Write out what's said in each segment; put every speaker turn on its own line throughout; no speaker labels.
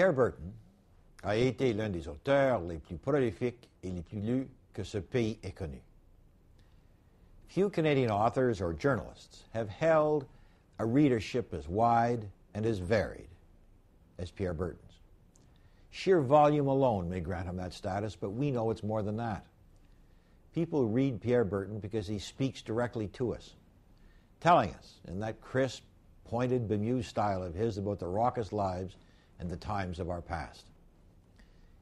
Pierre Berton a été l'un des auteurs les plus prolifiques et les plus lus que ce pays ait connu. Few Canadian authors or journalists have held a readership as wide and as varied as Pierre Berton's. Sheer volume alone may grant him that status, but we know it's more than that. People read Pierre Berton because he speaks directly to us, telling us in that crisp, pointed, bemused style of his about the raucous lives and the times of our past.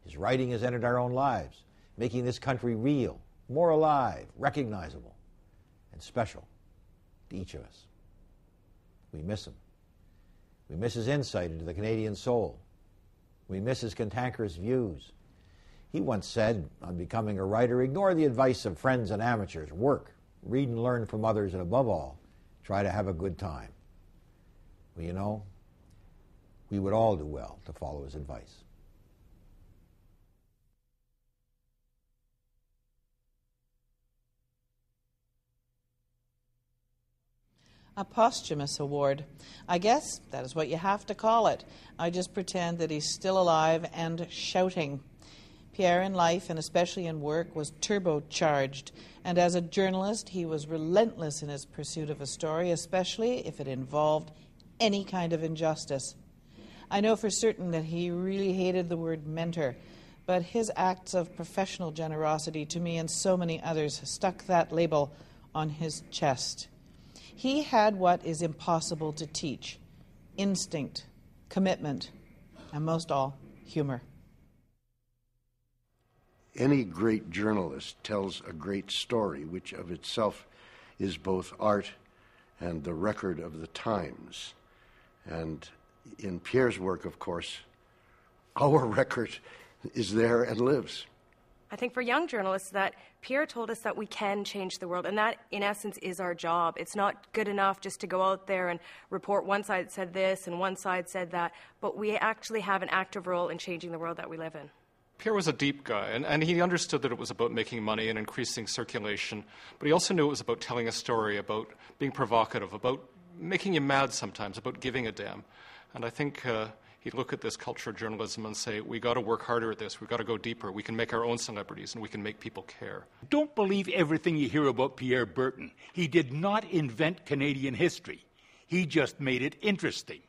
His writing has entered our own lives, making this country real, more alive, recognizable, and special to each of us. We miss him. We miss his insight into the Canadian soul. We miss his cantankerous views. He once said, on becoming a writer, ignore the advice of friends and amateurs. Work, read and learn from others, and above all, try to have a good time. Well, you know, we would all do well to follow his advice.
a posthumous award. I guess that is what you have to call it. I just pretend that he's still alive and shouting. Pierre in life and especially in work was turbocharged, and as a journalist, he was relentless in his pursuit of a story, especially if it involved any kind of injustice. I know for certain that he really hated the word mentor, but his acts of professional generosity to me and so many others stuck that label on his chest. He had what is impossible to teach instinct, commitment, and most all, humor.
Any great journalist tells a great story, which of itself is both art and the record of the times. And in Pierre's work, of course, our record is there and lives.
I think for young journalists that Pierre told us that we can change the world, and that in essence is our job. It's not good enough just to go out there and report one side said this and one side said that, but we actually have an active role in changing the world that we live in.
Pierre was a deep guy, and, and he understood that it was about making money and increasing circulation, but he also knew it was about telling a story, about being provocative, about making you mad sometimes, about giving a damn. And I think uh, he'd look at this culture of journalism and say, we got to work harder at this, We've got to go deeper, we can make our own celebrities, and we can make people care.
Don't believe everything you hear about Pierre Berton. He did not invent Canadian history, he just made it interesting.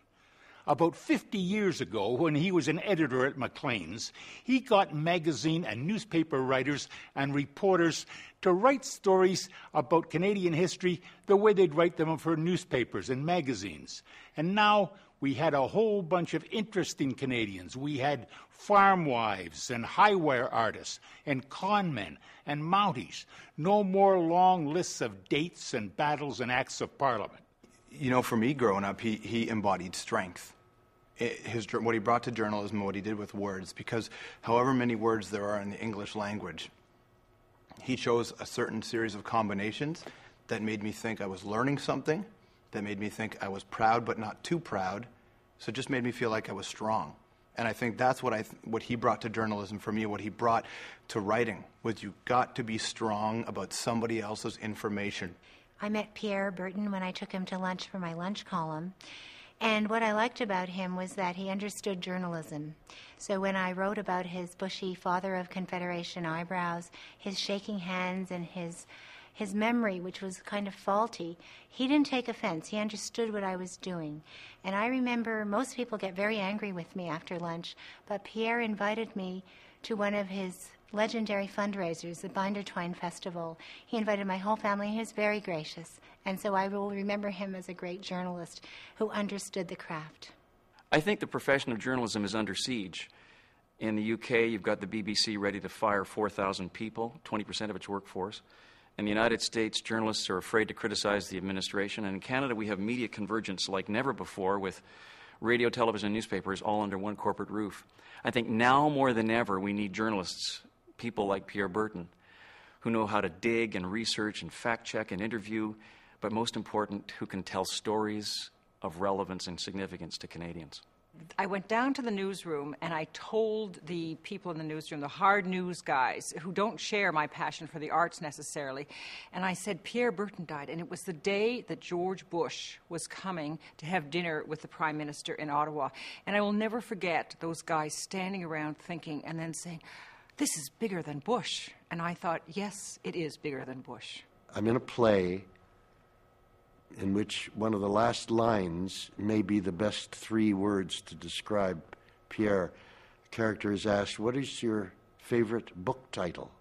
About 50 years ago, when he was an editor at Maclean's, he got magazine and newspaper writers and reporters to write stories about Canadian history the way they'd write them for newspapers and magazines. And now we had a whole bunch of interesting Canadians. We had farm wives and high wire artists and conmen and Mounties. No more long lists of dates and battles and acts of parliament.
You know, for me growing up, he, he embodied strength. His, what he brought to journalism, what he did with words, because however many words there are in the English language, he chose a certain series of combinations that made me think I was learning something that made me think I was proud but not too proud. So it just made me feel like I was strong. And I think that's what, I th- what he brought to journalism for me, what he brought to writing, was you got to be strong about somebody else's information.
I met Pierre Berton when I took him to lunch for my lunch column. And what I liked about him was that he understood journalism. So when I wrote about his bushy father of Confederation eyebrows, his shaking hands, and his his memory, which was kind of faulty, he didn't take offense. He understood what I was doing. And I remember most people get very angry with me after lunch, but Pierre invited me to one of his legendary fundraisers, the Binder Twine Festival. He invited my whole family. He was very gracious. And so I will remember him as a great journalist who understood the craft.
I think the profession of journalism is under siege. In the UK, you've got the BBC ready to fire 4,000 people, 20% of its workforce. In the United States, journalists are afraid to criticize the administration. And in Canada, we have media convergence like never before with radio, television, newspapers all under one corporate roof. I think now more than ever, we need journalists, people like Pierre Berton, who know how to dig and research and fact check and interview, but most important, who can tell stories of relevance and significance to Canadians.
I went down to the newsroom and I told the people in the newsroom, the hard news guys who don't share my passion for the arts necessarily, and I said, Pierre Berton died. And it was the day that George Bush was coming to have dinner with the Prime Minister in Ottawa. And I will never forget those guys standing around thinking and then saying, This is bigger than Bush. And I thought, Yes, it is bigger than Bush.
I'm in a play in which one of the last lines may be the best three words to describe Pierre. The character is asked, What is your favorite book title?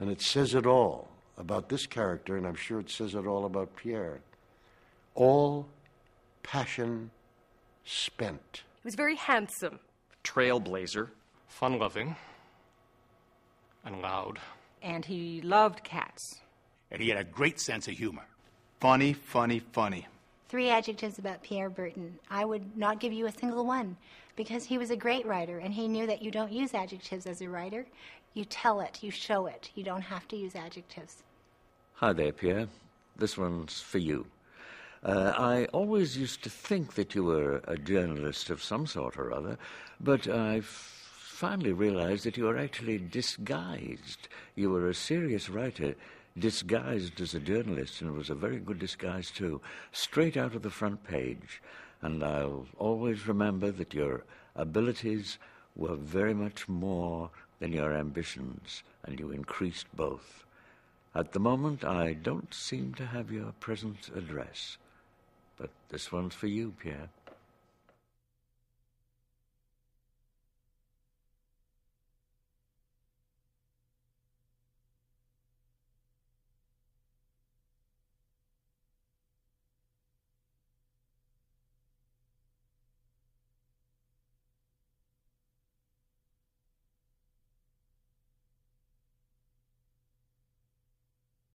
And it says it all about this character, and I'm sure it says it all about Pierre. All passion spent.
He was very handsome.
Trailblazer.
Fun loving. And loud.
And he loved cats.
And he had a great sense of humor.
Funny, funny, funny.
Three adjectives about Pierre Berton. I would not give you a single one because he was a great writer and he knew that you don't use adjectives as a writer. You tell it, you show it. You don't have to use adjectives.
Hi there, Pierre. This one's for you. Uh, I always used to think that you were a journalist of some sort or other, but I've finally realized that you are actually disguised. You were a serious writer disguised as a journalist, and it was a very good disguise too, straight out of the front page. And I'll always remember that your abilities were very much more than your ambitions, and you increased both. At the moment, I don't seem to have your present address, but this one's for you, Pierre.